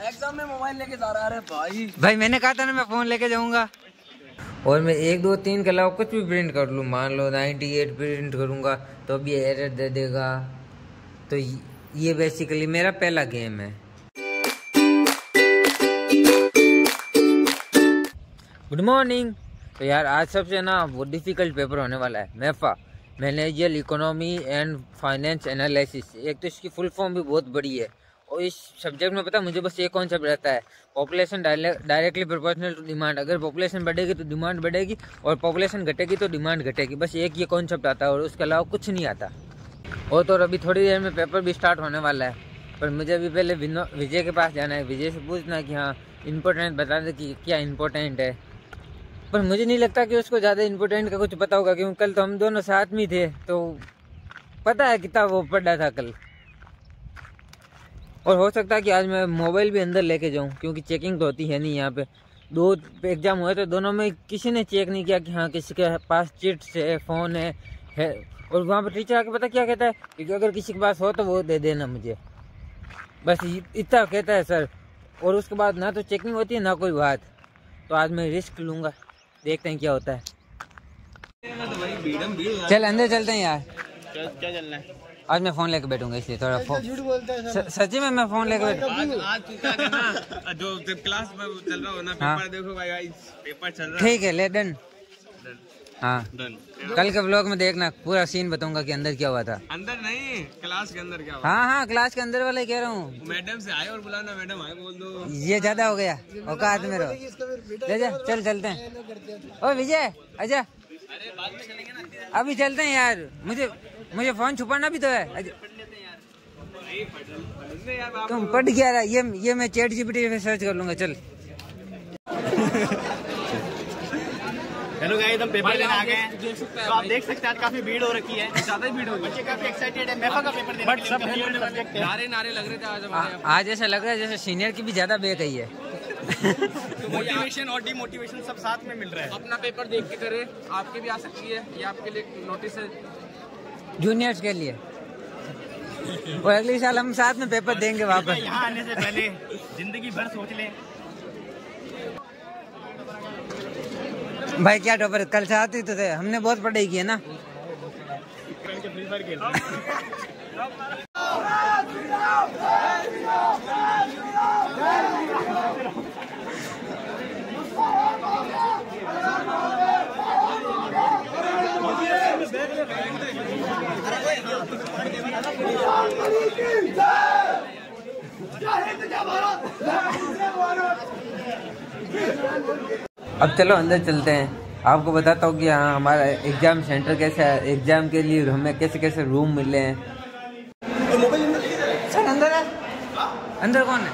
Exam में mobile लेके जा रहा है। भाई। भाई, मैंने कहा था ना मैं फ़ोन लेके जाऊँगा। और मैं एक, दो, तीन के अलावा कुछ भी प्रिंट कर लूँ। मान लो 98 प्रिंट करूँगा तो भी एरर दे देगा। तो ये बेसिकली मेरा पहला गेम है। गुड मॉर्निंग तो यार, आज सबसे ना वो डिफ़िकल्ट पेपर होने वाला है MEFA managerial economy and finance analysis एक तो इसकी फुल फॉर्म भी बहुत बड़ी है। और इस सब्जेक्ट में पता मुझे बस ये कॉन्सेप्ट रहता है population directly proportional to demand अगर पॉपुलेशन बढ़ेगी तो डिमांड बढ़ेगी और पॉपुलेशन घटेगी तो डिमांड घटेगी। बस एक ये कॉन्सेप्ट आता है और उसके अलावा कुछ नहीं आता। और तो और अभी थोड़ी देर में पेपर भी स्टार्ट होने वाला है, पर मुझे अभी पहले विजय के पास जाना है। विजय से पूछना कि हाँ इम्पोर्टेंट बता दे कि क्या इम्पोर्टेंट है। पर मुझे नहीं लगता कि उसको ज़्यादा इम्पोर्टेंट का कुछ पता होगा, क्योंकि कल तो हम दोनों साथ में थे तो पता है कितना वो पढ़ा था कल। और हो सकता है कि आज मैं मोबाइल भी अंदर लेके जाऊँ क्योंकि चेकिंग तो होती है नहीं यहाँ पे। दो एग्ज़ाम हुए तो दोनों में किसी ने चेक नहीं किया कि हाँ किसी के पास चिट्स है फ़ोन है, है। और वहाँ पर टीचर आके पता क्या कहता है? कि अगर किसी के पास हो तो वो दे देना मुझे। बस इतना कहता है सर। और उसके बाद ना तो चेकिंग होती है ना कोई बात। तो आज मैं रिस्क लूँगा। देखते हैं क्या होता है। चल अंदर चलते हैं यार। क्या चलना है? आज मैं फ़ोन लेके बैठूँगा इसलिए थोड़ा फ़ोन झूठ बोलता है सच्ची में मैं फ़ोन लेके बैठूँगा आज जो क्लास में चल रहा हो ना हाँ। पेपर देखो भाई भाई पेपर चल रहा ठीक है ले डन हाँ। डन कल के ब्लॉग में देखना पूरा सीन बताऊँगा कि अंदर क्या हुआ था। अंदर नहीं क्लास के अंदर क्या हुआ? हाँ हाँ क्लास के अंदर वाला ही कह रहा हूँ। मैडम से आए और बुलाना मैडम आए बोल दो। ये ज़्यादा हो गया औकात में रहो। ले जा चल चलते हैं। ओ विजय अच्छा अभी चलते हैं यार मुझे मुझे फ़ोन छुपाना भी तो है। तुम पढ़ क्या रहा? ये ये मैं चैट जीपीटी पे सर्च कर लूँगा चल। हेलो गाइस हम पेपर देने आ गए हैं। तो आप देख सकते हैं आज काफ़ी भीड़ हो रखी है। ज़्यादा ही भीड़ होगी बच्चे काफ़ी एक्साइटेड है। मेफा का पेपर देने के लिए उनका सब्जेक्ट है नारे नारे लग रहे थे आज आ, आज ऐसा लग रहा है जैसे सीनियर की भी ज़्यादा बेक आई है। मोटिवेशन और डिमोटिवेशन सब साथ में मिल रहा है। अपना पेपर देख के करे। आपकी भी आ सकती है। ये आपके लिए नोटिस है। जूनियर्स के लिए। और अगले साल हम साथ में पेपर देंगे वापस। यहाँ आने से पहले ज़िंदगी भर सोच ले। भाई क्या टॉपर? कल से आते तो थे। हमने बहुत पढ़ाई की है ना फ्री फायर खेल अब चलो अंदर चलते हैं। आपको बताता हूँ कि हाँ हमारा एग्ज़ाम सेंटर कैसा है। एग्ज़ाम के लिए हमें कैसे कैसे रूम मिले हैं। सर अंदर है? अंदर कौन है?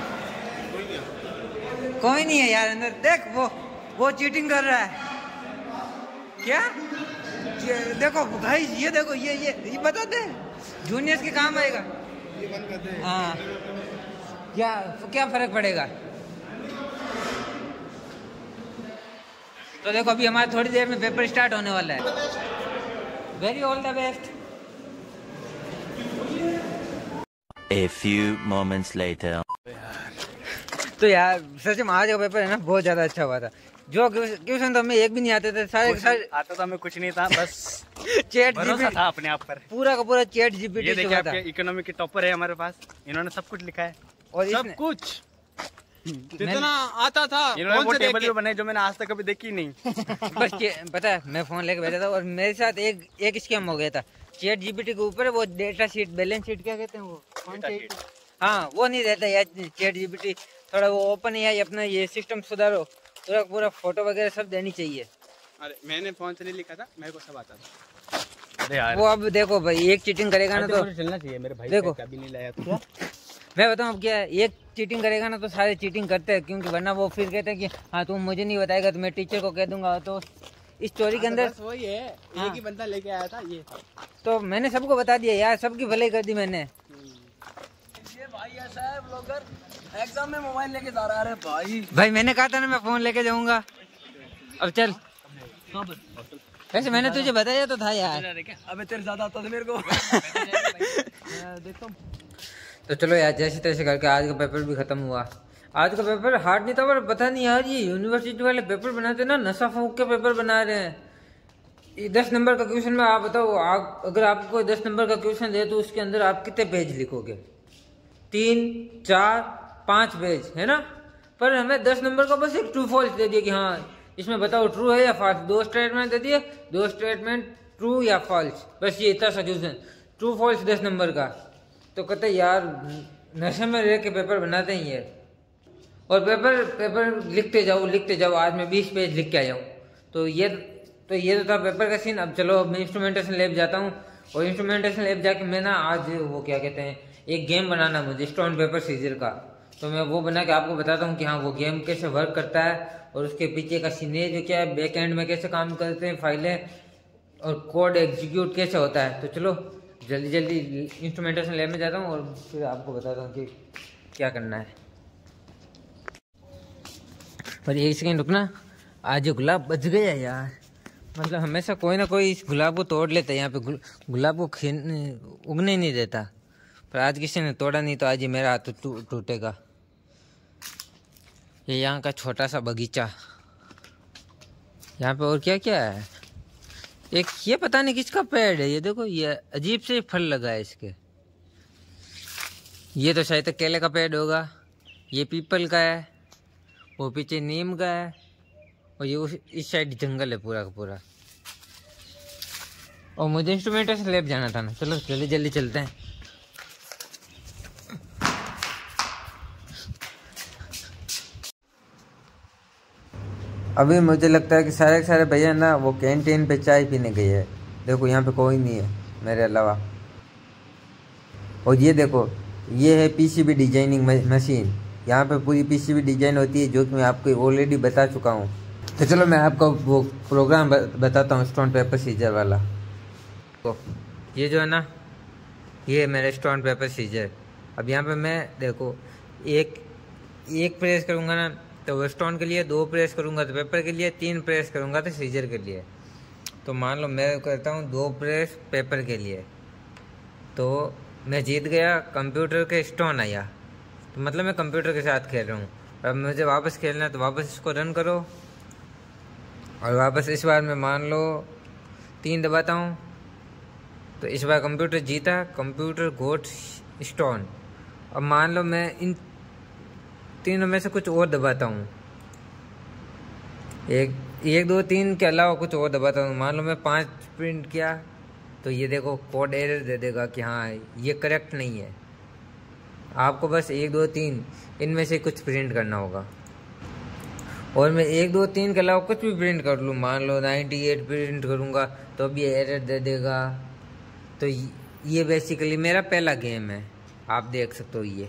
कोई नहीं है यार अंदर। देख वो वो चीटिंग कर रहा है। क्या? ये देखो भाई ये देखो ये ये ये बता दे जूनियर्स के काम आएगा। हाँ। क्या क्या फ़र्क पड़ेगा? तो देखो अभी हमारे थोड़ी देर में पेपर स्टार्ट होने वाला है। Very all the best A few moments later. तो यार सच में आज का पेपर है ना बहुत ज़्यादा अच्छा हुआ था। जो क्वेश्चन तो हमें एक भी नहीं आते थे सारे सारे आता तो हमें कुछ नहीं था बस चैट जीपीटी था अपने आप पर। पूरा का पूरा चैट ये जीपीटी से देखिए आपके इकोनॉमी के टॉपर है हमारे पास इन्होंने सब कुछ लिखा है। और सब कुछ। जितना आता था इन्होंने कौन वो से टेबल भी बनाई जो मैंने आज तक कभी देखी नहीं। बस पता है मैं फ़ोन लेके बैठा था और मेरे साथ एक एक स्कैम हो गया था। चैट जीपीटी के ऊपर वो डेटा शीट बैलेंस शीट क्या कहते हैं वो? हाँ वो नहीं रहता यार चैट जीपीटी थोड़ा वो ओपन है अपना ये सिस्टम सुधारो। पूरा पूरा फ़ोटो वगैरह सब देनी चाहिए। अरे मैंने फ़ोन से नहीं लिखा था मेरे को सब आता था। अरे यार वो अब देखो भाई एक चीटिंग करेगा ना तो चलना चाहिए मेरे भाई देखो। अभी नहीं लाया तो मैं बताऊँ अब क्या एक चीटिंग करेगा ना तो सारे चीटिंग करते हैं क्योंकि वरना वो फिर कहते हैं कि हाँ तुम मुझे नहीं बताएगा तो मैं टीचर को कह दूँगा। तो इस चोरी के अंदर वही है हाँ। एक ही। बंदा लेके आया था ये। तो मैंने सबको बता दिया यार सबकी भलाई कर दी मैंने। भाई ऐसा है ब्लॉगर एग्ज़ाम में मोबाइल लेके जा रहा है भाई। भाई मैंने कहा था ना मैं फ़ोन लेके जाऊँगा। अब चल। वैसे मैंने तुझे बताया तो था यार। अबे तेरे ज़्यादा आता था मेरे को। देखो तो चलो यार, जैसे तैसे करके आज का पेपर भी ख़त्म हुआ। आज का पेपर हार्ड नहीं था, पर पता नहीं यार, ये यूनिवर्सिटी वाले पेपर बनाते ना, नशा फूक के पेपर बना रहे हैं। ये दस नंबर का क्वेश्चन में आप बताओ, आप, अगर आपको दस नंबर का क्वेश्चन दे तो उसके अंदर आप कितने पेज लिखोगे? तीन, चार, पाँच पेज है ना? पर हमें दस नंबर का बस एक ट्रू फॉल्स दे दिया कि हाँ इसमें बताओ ट्रू है या फॉल्स दो स्टेटमेंट दे दिए, दो स्टेटमेंट ट्रू या फॉल्स बस ये इतना सा क्वेश्चन ट्रू फॉल्स दस नंबर का। तो कहते यार, नशे में रह के पेपर बनाते ही है और पेपर पेपर लिखते जाओ लिखते जाओ, आज मैं बीस पेज लिख के आया हूँ। तो ये तो ये तो था पेपर का सीन अब चलो, अब मैं इंस्ट्रूमेंटेशन लैब जाता हूँ। और इंस्ट्रूमेंटेशन लैब जाके मैं ना आज वो क्या कहते हैं, एक गेम बनाना मुझे स्टोन पेपर सीजर का। तो मैं वो बना के आपको बताता हूँ कि हाँ वो गेम कैसे वर्क करता है और उसके पीछे का सीनेज क्या है बैक एंड में कैसे काम करते हैं फाइलें और कोड एग्जीक्यूट कैसे होता है। तो चलो जल्दी जल्दी इंस्ट्रूमेंटेशन लैब में जाता हूँ और फिर आपको बताता हूँ कि क्या करना है। पर एक सेकेंड रुकना, आज गुलाब बच गया यार। मतलब हमेशा कोई ना कोई इस गुलाब को तोड़ लेता है, यहाँ पे गुलाब को खिन, उगने नहीं देता। पर आज किसी ने तोड़ा नहीं तो आज ये मेरा हाथ टूटेगा। ये यहाँ का छोटा सा बगीचा। यहाँ पे और क्या क्या है? एक ये पता नहीं किसका पेड़ है, ये देखो, ये अजीब से फल लगा है इसके। ये तो शायद केले का पेड़ होगा, ये पीपल का है, वो पीछे नीम का है, और ये उस, इस साइड जंगल है पूरा का पूरा। और मुझे इंस्ट्रूमेंट से लेब जाना था ना, चलो जल्दी जल्दी चलते हैं। अभी मुझे लगता है कि सारे सारे भैया ना वो कैंटीन पे चाय पीने गए हैं। देखो, यहाँ पे कोई नहीं है, मेरे अलावा। और ये देखो, ये है पीसीबी डिज़ाइनिंग मशीन यहाँ पे पूरी पीसीबी डिज़ाइन होती है, जो कि मैं आपको ऑलरेडी बता चुका हूँ। तो चलो, मैं आपको वो प्रोग्राम बताता हूँ स्टोन पेपर सीजर वाला। तो ये जो है ना, ये है मेरा स्टोन पेपर सीजर अब यहाँ पे मैं देखो, एक एक प्रेस करूँगा ना तो वो स्टोन के लिए दो प्रेस करूँगा तो पेपर के लिए, तीन प्रेस करूँगा तो सीजर के लिए। तो मान लो मैं करता हूँ दो प्रेस पेपर के लिए। तो मैं जीत गया कंप्यूटर के स्टोन आया। तो मतलब मैं कंप्यूटर के साथ खेल रहा हूँ। अब मुझे वापस खेलना है तो वापस इसको रन करो। और वापस इस बार मैं मान लो तीन दबाता हूँ। तो इस बार कंप्यूटर जीता कंप्यूटर गोट स्टोन अब मान लो मैं इन तीनों में से कुछ और दबाता हूँ। एक एक, दो, तीन के अलावा कुछ और दबाता हूँ। मान लो मैं पाँच प्रिंट किया तो ये देखो कोड एरर दे देगा कि हाँ ये करेक्ट नहीं है। आपको बस एक, दो, तीन, इनमें से कुछ प्रिंट करना होगा। और मैं एक, दो, तीन के अलावा कुछ भी प्रिंट कर लूँ, मान लो नाइन्टी एट प्रिंट करूँगा तो अब ये एरर दे देगा। तो ये बेसिकली मेरा पहला गेम है। आप देख सकते हो ये।